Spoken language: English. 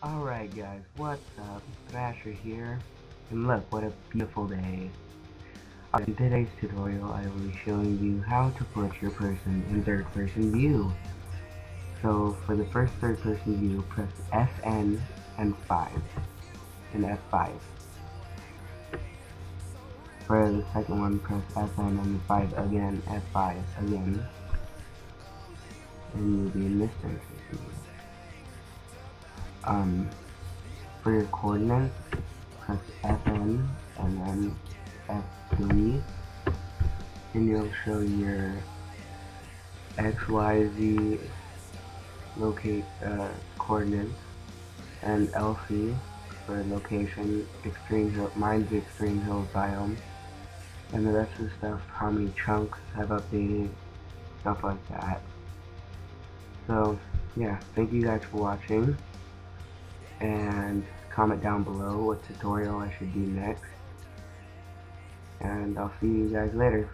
Alright guys, what's up? Thrasher here, and look, what a beautiful day. Uh, in today's tutorial, I will be showing you how to put your person in third person view. So, for the first third person view, press FN and 5, and F5. For the second one, press FN and 5 again, F5 again, and you'll be in this third person view um, for your coordinates, press Fn and then F3, and you'll show your X, Y, Z locate uh, coordinates, and LC for location, extreme hill, mine's extreme hill biome, and the rest of the stuff, how many chunks have updated, stuff like that. So, yeah, thank you guys for watching and comment down below what tutorial I should do next. And I'll see you guys later.